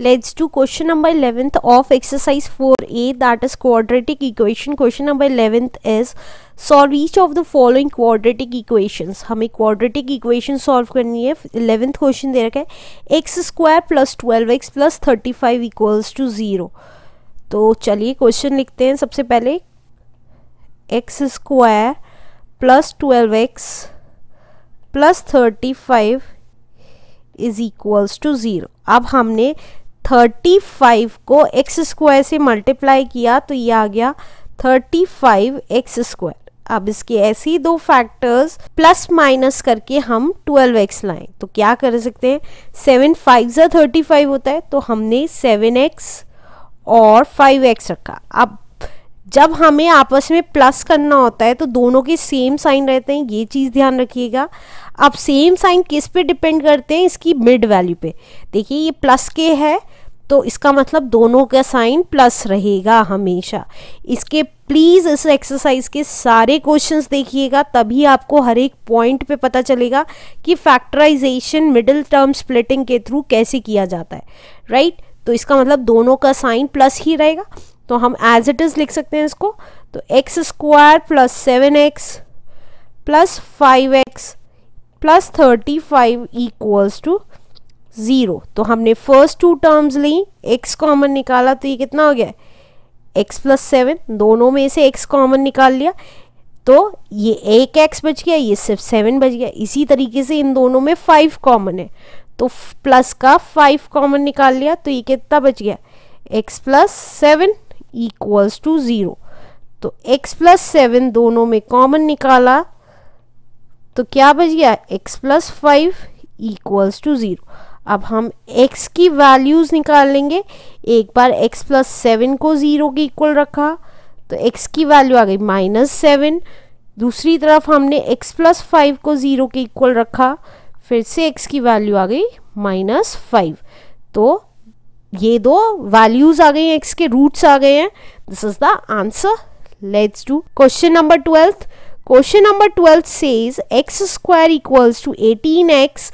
Let's to question number eleventh of exercise four A that is quadratic equation question number eleventh is solve each of the following quadratic equations हमें quadratic equation solve करनी है. Eleventh question दे रखा है. X square plus twelve x plus thirty five equals to zero तो चलिए question लिखते हैं सबसे पहले. X square plus twelve x plus thirty five is equals to zero अब हमने थर्टी फाइव को एक्स स्क्वायर से मल्टीप्लाई किया तो ये आ गया थर्टी फाइव एक्स स्क्वायर। अब इसके ऐसे ही दो फैक्टर्स प्लस माइनस करके हम ट्वेल्व एक्स लाएँ। तो क्या कर सकते हैं? सेवन फाइव ज़ा थर्टी फाइव होता है तो हमने सेवन एक्स और फाइव एक्स रखा। अब जब हमें आपस में प्लस करना होता है तो दोनों के सेम साइन रहते हैं, ये चीज़ ध्यान रखिएगा। अब सेम साइन किस पे डिपेंड करते हैं? इसकी मिड वैल्यू पे। देखिए, ये प्लस के है तो इसका मतलब दोनों का साइन प्लस रहेगा हमेशा। इसके प्लीज़ इस एक्सरसाइज के सारे क्वेश्चंस देखिएगा, तभी आपको हर एक पॉइंट पे पता चलेगा कि फैक्टराइजेशन मिडिल टर्म स्प्लिटिंग के थ्रू कैसे किया जाता है। Right right? तो इसका मतलब दोनों का साइन प्लस ही रहेगा। तो हम एज इट इज़ लिख सकते हैं इसको। तो x square plus seven x plus five x plus thirty five equals to zero. तो हमने फ़र्स्ट टू टर्म्स ली एक्स कॉमन निकाला तो ये कितना हो गया? एक्स प्लस सेवन दोनों में से एक्स कॉमन निकाल लिया। तो ये एक एक्स बच गया, ये सिर्फ़ सेवन बच गया। इसी तरीके से इन दोनों में फाइव कॉमन है। तो प्लस का फाइव कॉमन निकाल लिया तो ये कितना बच गया? X plus seven equals to zero तो x प्लस सेवन दोनों में कॉमन निकाला तो क्या बच गया? x plus five equals to zero अब हम x की वैल्यूज़ निकाल लेंगे। एक बार x प्लस सेवन को ज़ीरो के इक्वल रखा तो x की वैल्यू आ गई माइनस सेवन दूसरी तरफ़ हमने x प्लस फाइव को ज़ीरो के इक्वल रखा, फिर से x की वैल्यू आ गई माइनस फाइव तो ये दो वैल्यूज़ आ गई हैं एक्स के रूट्स आ गए हैं। This is the answer let's do question number twelfth question number twelfth says x square equals to eighteen x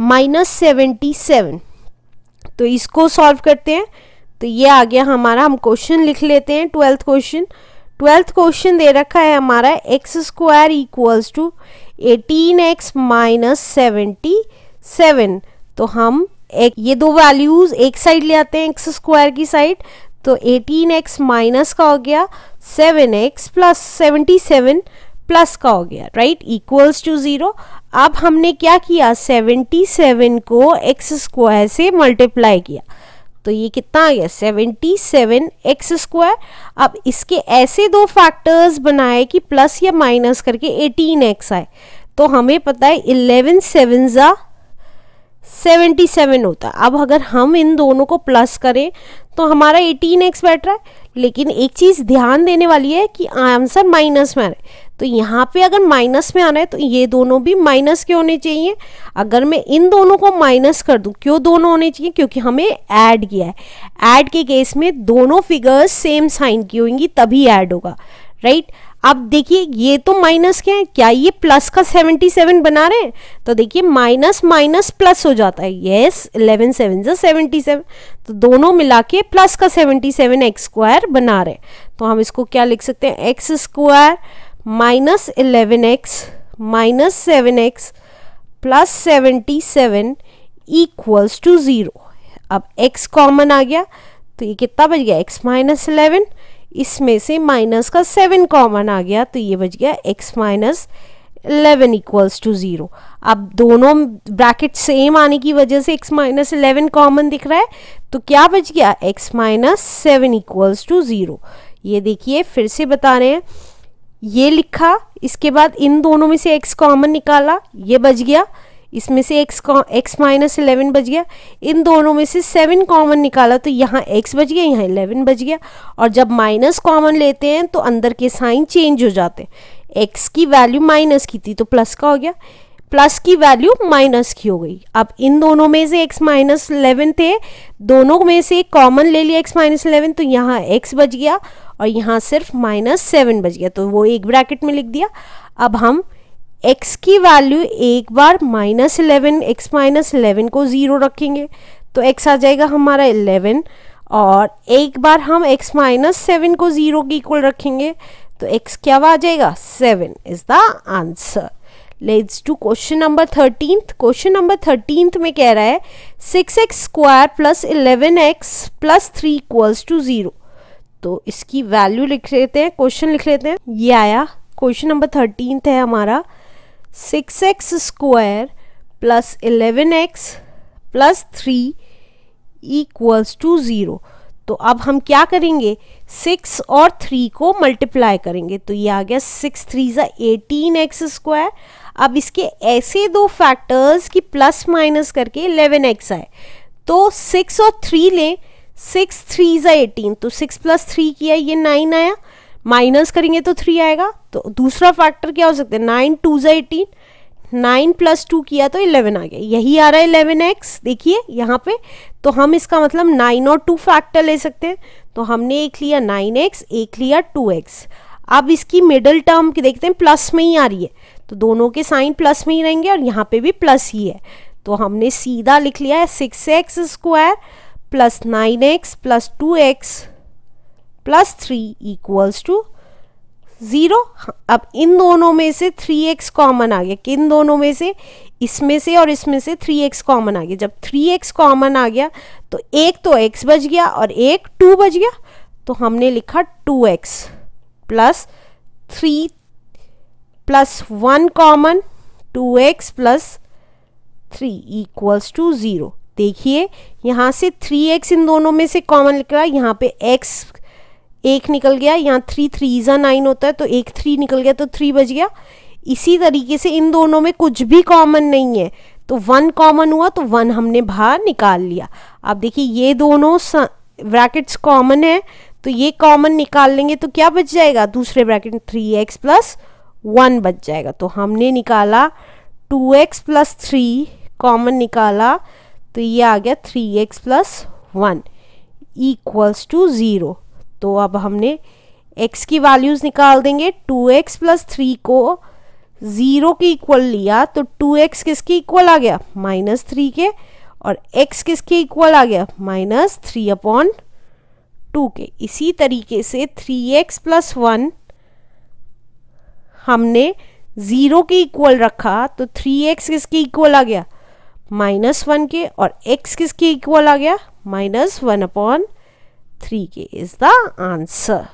minus seventy seven तो इसको सॉल्व करते हैं। तो ये आ गया हमारा, हम क्वेश्चन लिख लेते हैं ट्वेल्थ क्वेश्चन ट्वेल्थ क्वेश्चन दे रखा है हमारा x square equals to eighteen x minus seventy seven तो हम एक, ये दो वैल्यूज़ एक साइड ले आते हैं एक्स स्क्वायर की साइड तो 18x माइनस का हो गया seven x plus seventy plus का हो गया राइट इक्वल्स टू ज़ीरो अब हमने क्या किया? 77 को एक्स स्क्वायर से मल्टीप्लाई किया। तो ये कितना आ गया? 77 एक्स स्क्वायर अब इसके ऐसे दो फैक्टर्स बनाए कि प्लस या माइनस करके 18x आए। तो हमें पता है 11 सेवन ज़ा सेवेंटी सेवन होता है। अब अगर हम इन दोनों को प्लस करें तो हमारा एटीन एक्स बैठ रहा है। लेकिन एक चीज़ ध्यान देने वाली है कि आंसर माइनस में आ रहा है। तो यहाँ पे अगर माइनस में आ रहा है तो ये दोनों भी माइनस के होने चाहिए? अगर मैं इन दोनों को माइनस कर दूँ, क्यों दोनों होने चाहिए? क्योंकि हमें ऐड किया है। ऐड के केस में दोनों फिगर्स सेम साइन की होंगी, तभी ऐड होगा। राइट अब देखिए, ये तो माइनस क्या है? क्या ये प्लस का 77 बना रहे हैं? तो देखिए माइनस माइनस प्लस हो जाता है। यस इलेवन सेवन जो सेवेंटी सेवन तो दोनों मिला के प्लस का 77 एक्स स्क्वायर बना रहे तो हम इसको क्या लिख सकते हैं? X square minus eleven x minus seven x plus seventy seven equals to zero अब x कॉमन आ गया। तो ये कितना बच गया? X माइनस इलेवन इसमें से माइनस का सेवन कॉमन आ गया तो ये बच गया x minus eleven equals to zero अब दोनों ब्रैकेट सेम आने की वजह से एक्स माइनस इलेवन कॉमन दिख रहा है तो क्या बच गया? X minus seven equals to zero ये देखिए, फिर से बता रहे हैं। ये लिखा, इसके बाद इन दोनों में से एक्स कॉमन निकाला, ये बच गया। इसमें से एक्स एक्स माइनस इलेवन बच गया। इन दोनों में से सेवन कॉमन निकाला तो यहाँ एक्स बच गया, यहाँ इलेवन बच गया। और जब माइनस कॉमन लेते हैं तो अंदर के साइन चेंज हो जाते हैं। एक्स की वैल्यू माइनस की थी तो प्लस का हो गया। प्लस की वैल्यू माइनस की हो गई। अब इन दोनों में से एक्स माइनस इलेवन थे। दोनों में से कॉमन ले लिया एक्स माइनस इलेवन तो यहाँ एक्स बच गया। और यहाँ सिर्फ़ माइनस सेवन बच गया तो वो एक ब्रैकेट में लिख दिया। अब हम x की वैल्यू एक बार minus eleven x minus eleven को ज़ीरो रखेंगे तो x आ जाएगा हमारा 11 और एक बार हम x माइनस सेवन को ज़ीरो के इक्वल रखेंगे तो x क्या आ जाएगा? Seven is the answer let's to question number thirteen question number thirteen में कह रहा है six x square plus eleven x plus three equals to zero तो इसकी वैल्यू लिख लेते हैं क्वेश्चन लिख लेते हैं। ये आया। क्वेश्चन नंबर थर्टीन है हमारा। Six x square plus eleven x plus three equals to zero तो अब हम क्या करेंगे? सिक्स और थ्री को मल्टीप्लाई करेंगे। तो ये आ गया सिक्स थ्री ज़ा एटीन एक्स स्क्वायर अब इसके ऐसे दो फैक्टर्स की प्लस माइनस करके इलेवन एक्स आए। तो सिक्स और थ्री लें। सिक्स थ्री ज़ा एटीन तो सिक्स प्लस थ्री किया, ये नाइन आया। माइनस करेंगे तो थ्री आएगा। तो दूसरा फैक्टर क्या हो सकता है? नाइन टू ज़ा एटीन नाइन प्लस टू किया तो इलेवन आ गया। यही आ रहा है इलेवन एक्स देखिए, यहाँ पे तो हम इसका मतलब नाइन और टू फैक्टर ले सकते हैं। तो हमने एक लिया नाइन एक्स एक लिया टू एक्स अब इसकी मिडल टर्म की देखते हैं प्लस में ही आ रही है। तो दोनों के साइन प्लस में ही रहेंगे और यहाँ पे भी प्लस ही है। तो हमने सीधा लिख लिया है six x square plus nine x plus two x plus three equals to zero अब इन दोनों में से थ्री एक्स कॉमन आ गया। किन दोनों में से? इसमें से और इसमें से थ्री एक्स कॉमन आ गया। जब थ्री एक्स कॉमन आ गया तो एक तो एक्स बच गया और एक टू बच गया। तो हमने लिखा two x plus three plus one common two x plus three equals to zero देखिए, यहाँ से थ्री एक्स इन दोनों में से कॉमन है। यहाँ पे एक्स एक निकल गया, यहाँ थ्री थ्री ज़ा नाइन होता है तो एक थ्री निकल गया तो थ्री बज गया। इसी तरीके से इन दोनों में कुछ भी कॉमन नहीं है। तो वन कॉमन हुआ तो वन हमने बाहर निकाल लिया। अब देखिए, ये दोनों ब्रैकेट्स कॉमन है तो ये कॉमन निकाल लेंगे तो क्या बच जाएगा? दूसरे ब्रैकेट में थ्री एक्स प्लस वन बच जाएगा। तो हमने निकाला two x plus three common निकाला तो ये आ गया three x plus one equals to zero तो अब हमने x की वैल्यूज़ निकाल देंगे 2x एक्स प्लस थ्री को ज़ीरो के इक्वल लिया तो 2x किसके इक्वल आ गया? माइनस थ्री के, और x किसके इक्वल आ गया? माइनस थ्री अपॉन टू के। इसी तरीके से 3x एक्स प्लस वन हमने ज़ीरो के इक्वल रखा तो 3x किसके इक्वल आ गया? माइनस वन के, और x किसके इक्वल आ गया? Minus one upon 3k is the answer.